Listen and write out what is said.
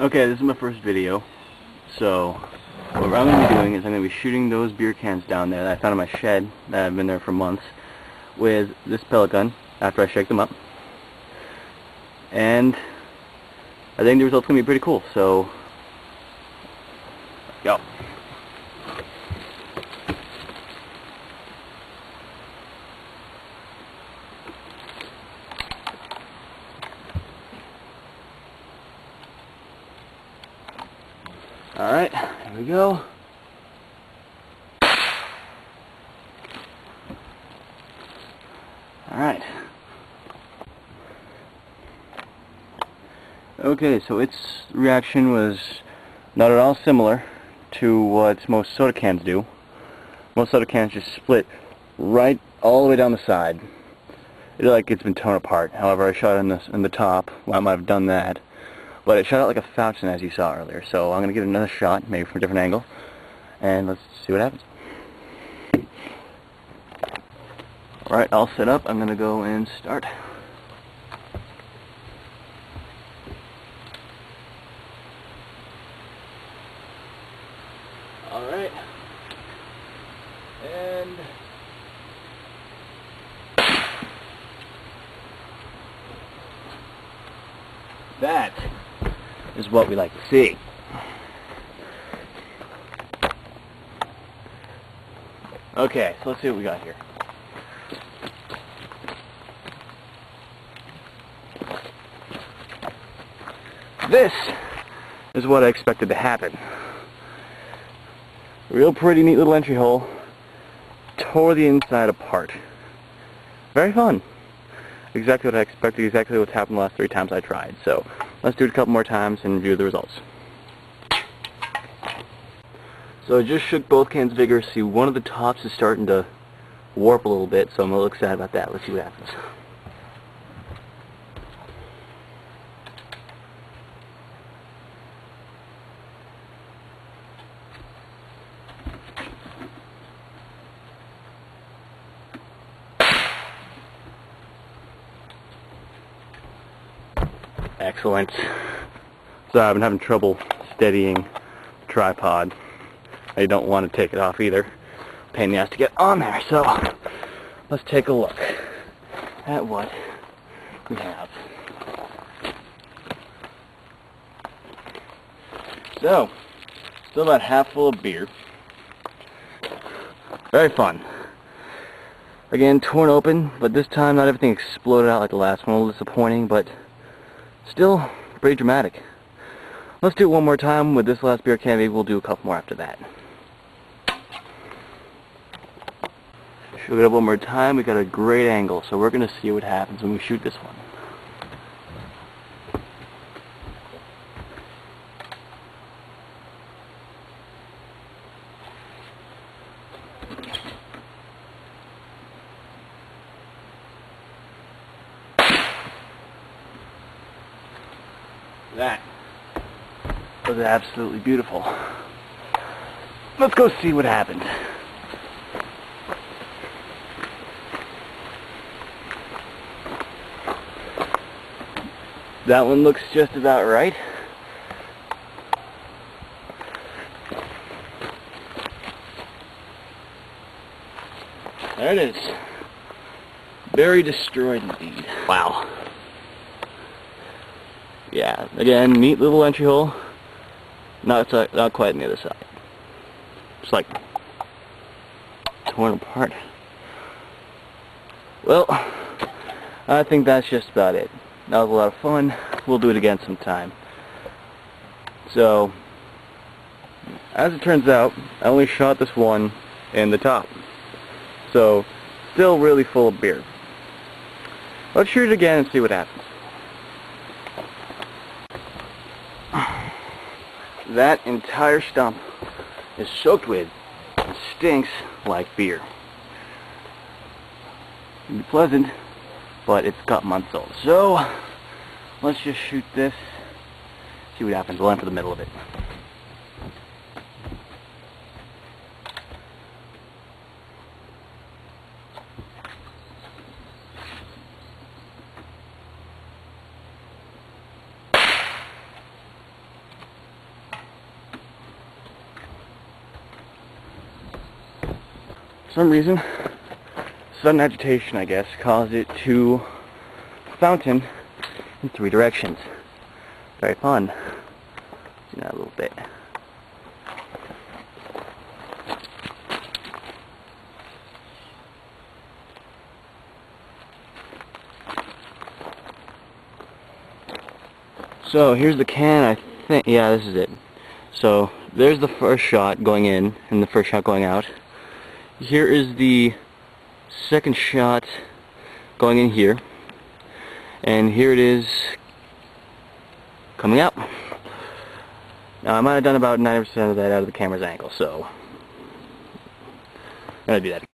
Okay, this is my first video. So, what I'm going to be doing is I'm going to be shooting those beer cans down there that I found in my shed that I've been there for months with this pellet gun after I shake them up. And I think the result's going to be pretty cool. So, go. Alright, here we go. Alright. Okay, so its reaction was not at all similar to what most soda cans do. Most soda cans just split right all the way down the side. It's like it's been torn apart. However, I shot in the, in the top. Well, I might have done that. But it shot out like a fountain as you saw earlier. So I'm going to give it another shot, maybe from a different angle. And let's see what happens. Alright, all set up. I'm going to go and start. Alright. And... That is what we like to see. Okay, so let's see what we got here. This is what I expected to happen. Real pretty neat little entry hole. Tore the inside apart. Very fun. Exactly what I expected, exactly what's happened the last three times I tried. So let's do it a couple more times and review the results. So I just shook both cans vigorously. One of the tops is starting to warp a little bit, so I'm a little excited about that. Let's see what happens. Excellent. So I've been having trouble steadying the tripod. I don't want to take it off either. Pain in the ass to get on there. So let's take a look at what we have. So, still about half full of beer. Very fun. Again, torn open, but this time not everything exploded out like the last one. A little disappointing, but still pretty dramatic. Let's do it one more time with this last beer can. Maybe we'll do a couple more after that. Shoot it up one more time. We got a great angle, so we're going to see what happens when we shoot this one. That was absolutely beautiful. Let's go see what happened. That one looks just about right. There it is. Very destroyed indeed. Wow. Yeah, again, neat little entry hole. Not, uh, not quite on the other side. It's like torn apart. Well, I think that's just about it. That was a lot of fun. We'll do it again sometime. So, as it turns out, I only shot this one in the top. So, still really full of beer. Let's shoot it again and see what happens. That entire stump is soaked with and stinks like beer. It'd be pleasant, but it's got months old. So, let's just shoot this, see what happens. We'll enter the middle of it. Some reason, sudden agitation, I guess, caused it to fountain in three directions. Very fun. That a little bit. So here's the can, I think, yeah, this is it. So there's the first shot going in and the first shot going out. Here is the second shot going in here. And here it is coming out. Now I might have done about 90% of that out of the camera's angle, so I'm going to do that